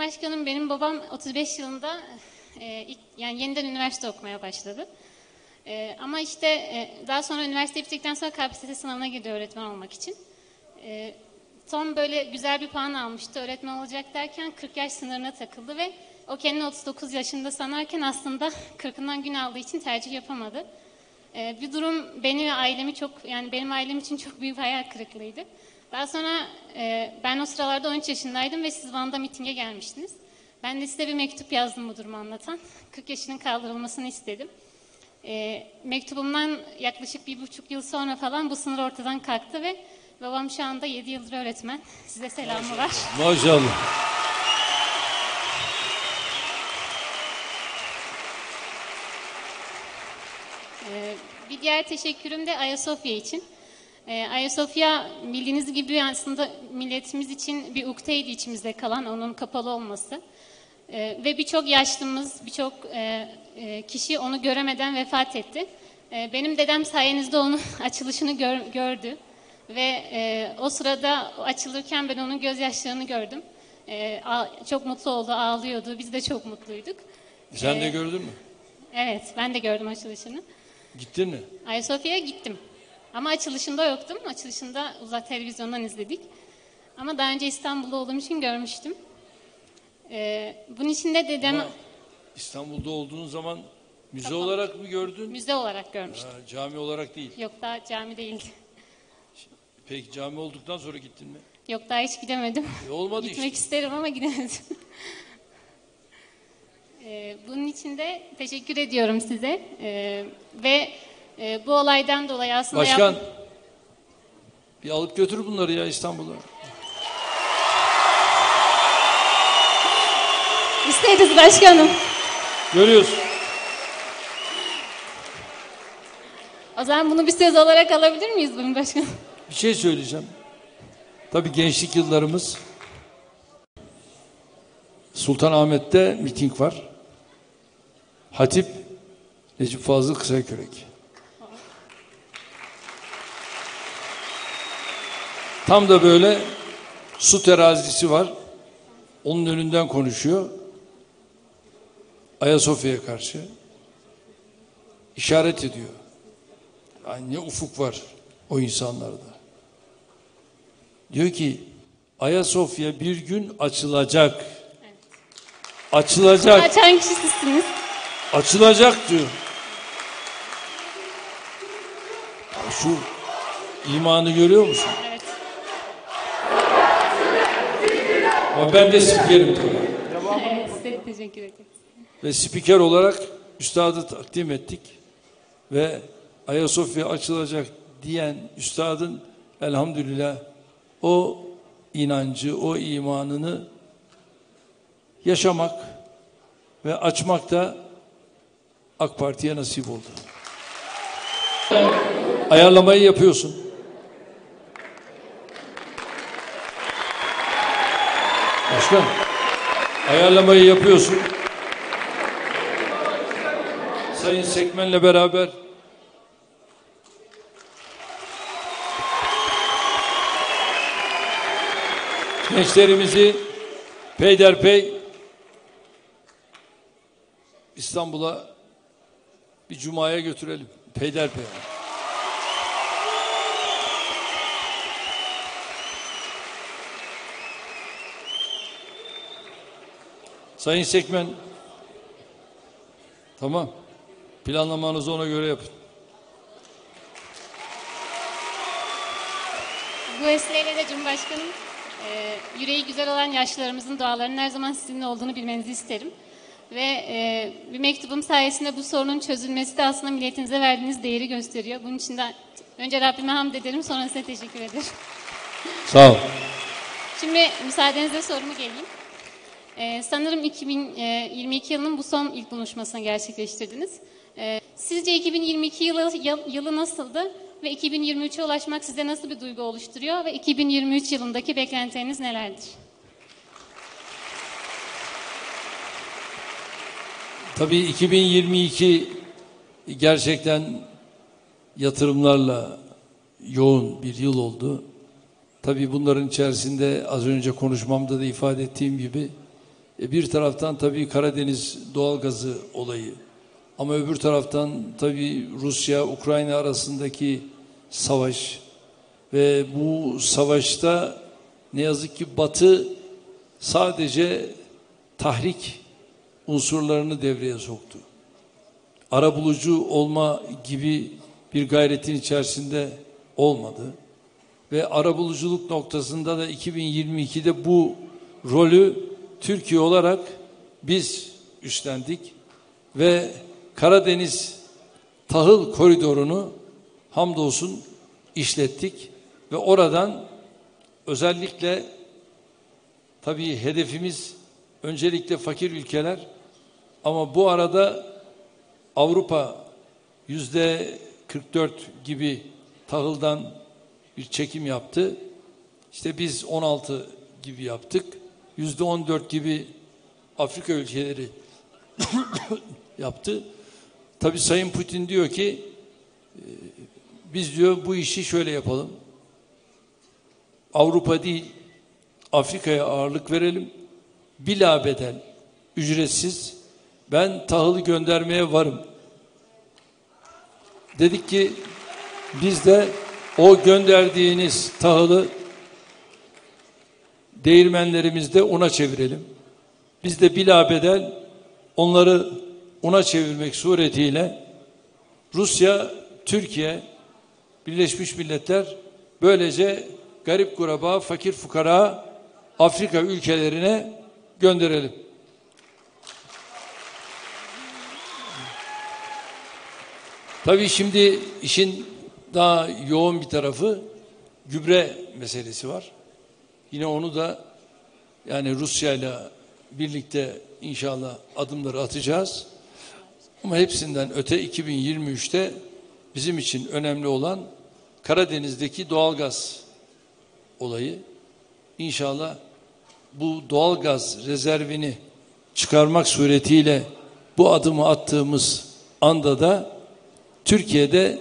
Cumhurbaşkanım benim babam 35 yılında e, ilk, yani yeniden üniversite okumaya başladı. E, ama işte e, daha sonra üniversite bittikten sonra KPSS sınavına girdi öğretmen olmak için. E, son böyle güzel bir puan almıştı öğretmen olacak derken 40 yaş sınırına takıldı ve o kendini 39 yaşında sanarken aslında 40'ından gün aldığı için tercih yapamadı. E, bir durum beni ve ailemi çok yani benim ailem için çok büyük hayal kırıklığıydı. Daha sonra e, ben o sıralarda 13 yaşındaydım ve siz Van'da mitinge gelmiştiniz. Ben de size bir mektup yazdım bu durumu anlatan. 40 yaşının kaldırılmasını istedim. E, mektubumdan yaklaşık bir buçuk yıl sonra falan bu sınır ortadan kalktı ve babam şu anda 7 yıldır öğretmen. Size selamı var. Maşallah. Ee, bir diğer teşekkürüm de Ayasofya için. Ee, Ayasofya bildiğiniz gibi aslında milletimiz için bir ukteydi içimizde kalan onun kapalı olması. Ee, ve birçok yaşlımız, birçok e, e, kişi onu göremeden vefat etti. Ee, benim dedem sayenizde onun açılışını gör, gördü. Ve e, o sırada açılırken ben onun gözyaşlarını gördüm. Ee, a- çok mutlu oldu, ağlıyordu. Biz de çok mutluyduk. Sen de Ee, gördün mü? Evet, ben de gördüm açılışını. Gittin mi? Ayasofya'ya gittim. Ama açılışında yoktum. Açılışında uzak televizyondan izledik. Ama daha önce İstanbul'da olduğum için görmüştüm. Ee, bunun için de dedem Ama İstanbul'da olduğun zaman müze olarak mı gördün? müze olarak görmüştüm. Ha, cami olarak değil. Yok daha cami değildi. Peki cami olduktan sonra gittin mi? Yok daha hiç gidemedim. E, olmadı Gitmek işte. isterim ama gidemedim. Ee, bunun için de teşekkür ediyorum size. Ee, ve e, bu olaydan dolayı aslında... yap- Başkan bir alıp götür bunları ya İstanbul'a. İsteriz başkanım. Görüyorsun. O zaman bunu bir söz olarak alabilir miyiz bugün başkanım? Bir şey söyleyeceğim. Tabii gençlik yıllarımız Sultanahmet'te miting var. Hatip Necip Fazıl Kısakürek. Tam da böyle su terazisi var. Onun önünden konuşuyor. Ayasofya'ya karşı işaret ediyor. Yani ne ufuk var o insanlarda. Diyor ki Ayasofya bir gün açılacak. Açılacak. Açan kişi sizsiniz. Açılacak diyor. Ya Şu imanı görüyor musun? Evet. Ama ben de spikerim tabii. evet teşekkür ederim. Ve spiker olarak üstadı takdim ettik. Ve Ayasofya açılacak diyen üstadın elhamdülillah o inancı, o imanını yaşamak ve açmak da AK Parti'ye nasip oldu. Ayarlamayı yapıyorsun. Başkan, ayarlamayı yapıyorsun. Sayın Sekmen'le beraber gençlerimizi peyderpey İstanbul'a bir cumaya götürelim. Peyderpey. Sayın Sekmen Tamam. Planlamanızı ona göre yapın. Bu vesileyle de Cumhurbaşkanım, e, yüreği güzel olan yaşlılarımızın dualarının her zaman sizinle olduğunu bilmenizi isterim. Ve e, bir mektubum sayesinde bu sorunun çözülmesi de aslında milletinize verdiğiniz değeri gösteriyor. Bunun için de önce Rabbime hamd ederim, sonra size teşekkür ederim. Sağ ol. Şimdi müsaadenizle sorumu geleyim. Ee, sanırım 2022 yılının bu son ilk buluşmasını gerçekleştirdiniz. Ee, sizce 2022 yılı, yıl- yılı nasıldı ve 2023'e ulaşmak size nasıl bir duygu oluşturuyor ve 2023 yılındaki beklentileriniz nelerdir? Tabii 2022 gerçekten yatırımlarla yoğun bir yıl oldu. Tabii bunların içerisinde az önce konuşmamda da ifade ettiğim gibi E, bir taraftan tabii Karadeniz doğalgazı olayı. Ama öbür taraftan tabii Rusya-Ukrayna arasındaki savaş ve bu savaşta ne yazık ki Batı sadece tahrik unsurlarını devreye soktu. Arabulucu olma gibi bir gayretin içerisinde olmadı. Ve arabuluculuk noktasında da 2022'de bu rolü Türkiye olarak biz üstlendik ve Karadeniz tahıl koridorunu hamdolsun işlettik ve oradan özellikle tabii hedefimiz öncelikle fakir ülkeler ama bu arada Avrupa yüzde 44 gibi tahıldan bir çekim yaptı. İşte biz 16 gibi yaptık. Yüzde 14 gibi Afrika ülkeleri yaptı. Tabii Sayın Putin diyor ki e, biz diyor bu işi şöyle yapalım. Avrupa değil Afrika'ya ağırlık verelim. Bila bedel, ücretsiz ben tahılı göndermeye varım. Dedik ki biz de o gönderdiğiniz tahılı değirmenlerimizde una çevirelim. Biz de bila bedel onları una çevirmek suretiyle Rusya, Türkiye, Birleşmiş Milletler böylece garip kuraba, fakir fukara Afrika ülkelerine gönderelim. Tabii şimdi işin daha yoğun bir tarafı gübre meselesi var. Yine onu da yani Rusya ile birlikte inşallah adımları atacağız. Ama hepsinden öte 2023'te bizim için önemli olan Karadeniz'deki doğalgaz olayı. İnşallah bu doğalgaz rezervini çıkarmak suretiyle bu adımı attığımız anda da Türkiye'de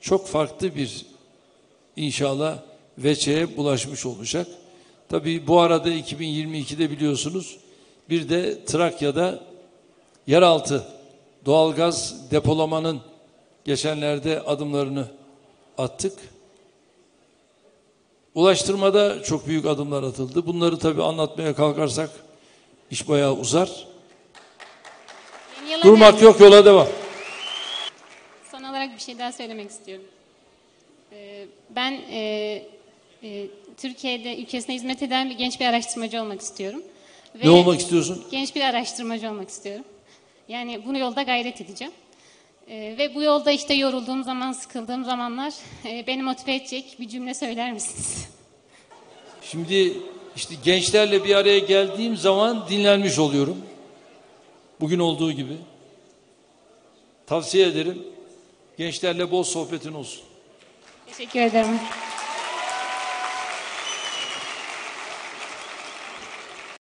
çok farklı bir inşallah veçeye bulaşmış olacak. Tabii bu arada 2022'de biliyorsunuz bir de Trakya'da yeraltı doğalgaz depolamanın geçenlerde adımlarını attık. Ulaştırmada çok büyük adımlar atıldı. Bunları tabii anlatmaya kalkarsak iş bayağı uzar. Durmak yok yola devam. Son olarak bir şey daha söylemek istiyorum. Ee, Ben e, e, Türkiye'de ülkesine hizmet eden bir genç bir araştırmacı olmak istiyorum. Ve Ne olmak istiyorsun? Genç bir araştırmacı olmak istiyorum. Yani bunu yolda gayret edeceğim. Ee, ve bu yolda işte yorulduğum zaman, sıkıldığım zamanlar e, beni motive edecek bir cümle söyler misiniz? Şimdi işte gençlerle bir araya geldiğim zaman dinlenmiş oluyorum. Bugün olduğu gibi. Tavsiye ederim. Gençlerle bol sohbetin olsun. Teşekkür ederim.